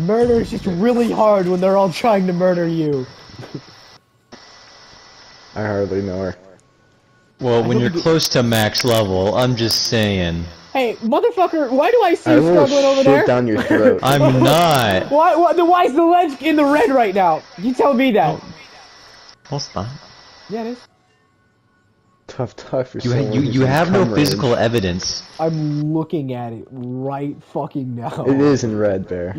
Murder is just really hard when they're all trying to murder you. I hardly know her. Well, when you're close to max level, I'm just saying. Hey, motherfucker, why do I see I you struggling over there? down your throat. I'm not. Why, why, why is the ledge in the red right now? You tell me that. Oh. What's that? Yeah, it is. tough, tough for You, you, you have no range. physical evidence. I'm looking at it right fucking now. It is in red, Bear.